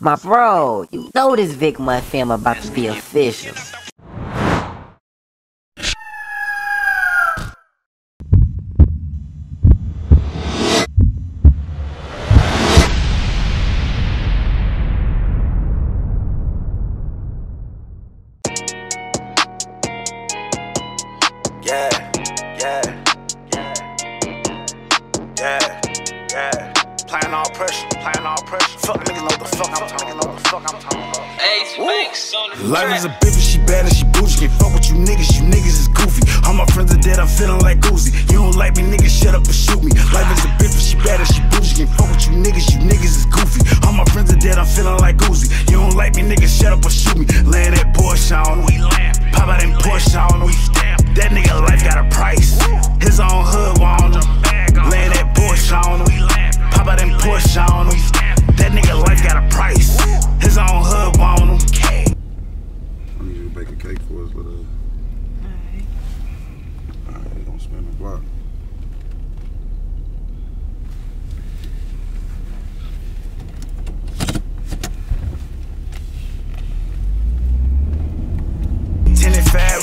My bro, you know this VickMont film about to be official. Yeah, yeah, yeah. Playing all pressure, playing all pressure. Fuck niggas know the fuck I'm talking, know the fuck I'm talking about. Ace Banks on Life is a track. bitch, but she bad and she bougie. Can't fuck with you niggas, you niggas is goofy. All my friends are dead, I'm feeling like Uzi. You don't like me, nigga, shut up and shoot me. Life is a bitch, but she bad and she bougie. Can't fuck with you niggas, you niggas is goofy. All my friends are dead, I'm feeling like Uzi. You don't like me, nigga, shut up or shoot me. Laying that Porsche on, we lamp. Pop out that Porsche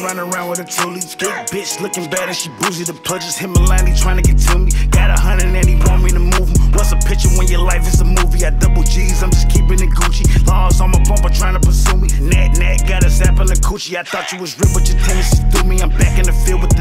run around with a truly Big bitch looking bad and she bougie. The hit Milani trying to get to me. Got a hundred and he want me to move him. What's a picture when your life is a movie? I double G's, I'm just keeping it Gucci. Laws on my bumper trying to pursue me. Nat, nat, got a zap in the coochie. I thought you was real, but your tendencies threw me. I'm back in the field with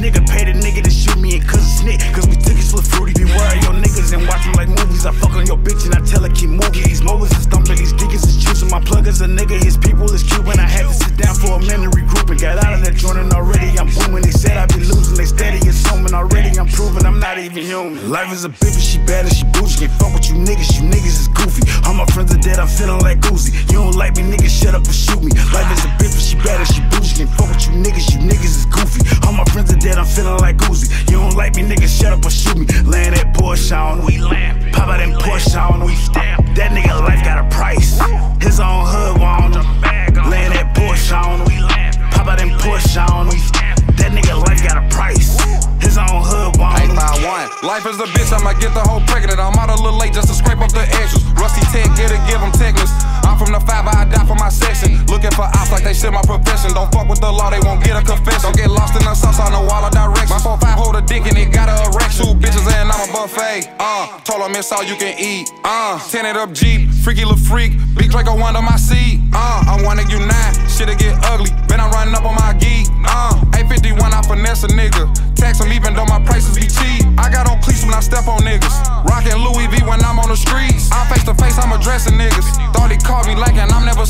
nigga paid a nigga to shoot me and cause it's snit. Cause we took his little fruity. Beware of your niggas and watch them like movies. I fuck on your bitch and I tell her keep moving. These mowers is thumping, these diggers is choosing. My plug is a nigga, his people is Cuban. I had to sit down for a minute regrouping. Got out of that joint already, I'm booming. They said I'd be losing, they steady assuming already. I'm proving I'm not even human. Life is a bitch, she bad and she bougie. Can't fuck with you niggas, you niggas is goofy. All my friends are dead, I'm feeling like Uzi. You don't like me, niggas, shut up and shoot me. Life is a bitch, but she bad and she bougie. Can't fuck with you niggas, you niggas is goofy. All my friends are dead, I'm feeling like Uzi. You don't like me, niggas, shut up or shoot me. Land that Porsche on, we lamp. Pop out that Porsche on, we stamp. That nigga life got a price. His own hood on him. Land that Porsche on, we lamp. Pop out that Porsche on, we stamp. That nigga life got a price. His own hood on Eight him. by one. Life is a bitch, I'ma get the whole pregnant. I'm out a little late just to scrape up the extras. They shit my profession. Don't fuck with the law, they won't get a confession. Don't get lost in the sauce I know wall of direction. My 4-5 hold a dick and it got a erection. Two bitches and I'm a buffet. Uh, told them it's all you can eat. Uh, tinted up Jeep, freaky little freak. Big Draco under my seat. Uh, I'm of you nine. Shit'll get ugly. Been I'm running up on my geek. Uh, A51, I finesse a nigga. Tax them even though my prices be cheap. I got on cleats when I step on niggas. Rockin' Louis V when I'm on the streets. I face to face, I'm addressing niggas. Thought he caught me like and I'm never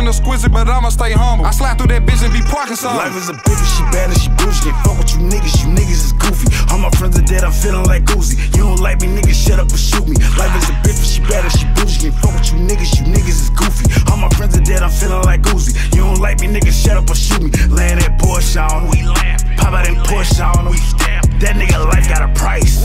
jungle. My fashion exquisite, but I'ma stay humble. I slap through that bitch and be parking some. Life is a bitch, but she bad and she bougie. Can't fuck with you niggas, you niggas is goofy. All my friends are dead, I'm feeling like Uzi. You don't like me, niggas, shut up and shoot me. Life is a bitch, but she bad and she bougie. Can't fuck with you niggas, you niggas is goofy. All my friends are dead, I'm feeling like Uzi. You don't like me, niggas, shut up or shoot me. Laying that Porsche on, we lamp. Pop out that Porsche on, we stamp. That nigga life got a price.